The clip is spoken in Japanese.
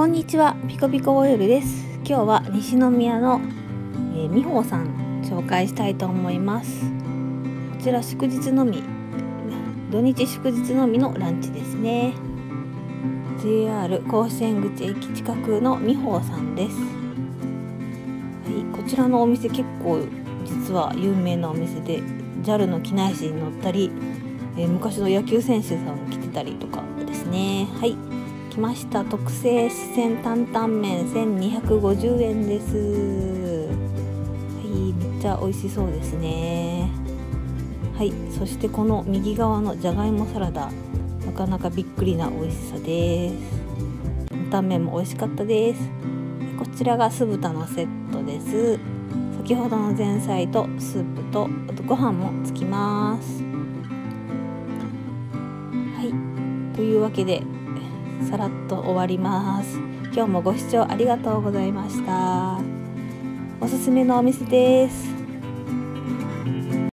こんにちはピコピコオイルです。今日は西宮の、えー、美穂さん紹介したいと思います。こちら祝日のみ土日祝日のみのランチですね。JR 甲子園口駅近くの美穂さんです。はいこちらのお店結構実は有名なお店で JAL の機内誌に載ったり、えー、昔の野球選手さん来てたりとかですね。はい。来ました。特製四川担々麺1250円です。はいめっちゃ美味しそうですね。はいそしてこの右側のじゃがいもサラダ。なかなかびっくりな美味しさです。担々麺も美味しかったです。こちらが酢豚のセットです。先ほどの前菜とスープとあとご飯もつきます。はいというわけでさらっと終わります。今日もご視聴ありがとうございました。おすすめのお店です。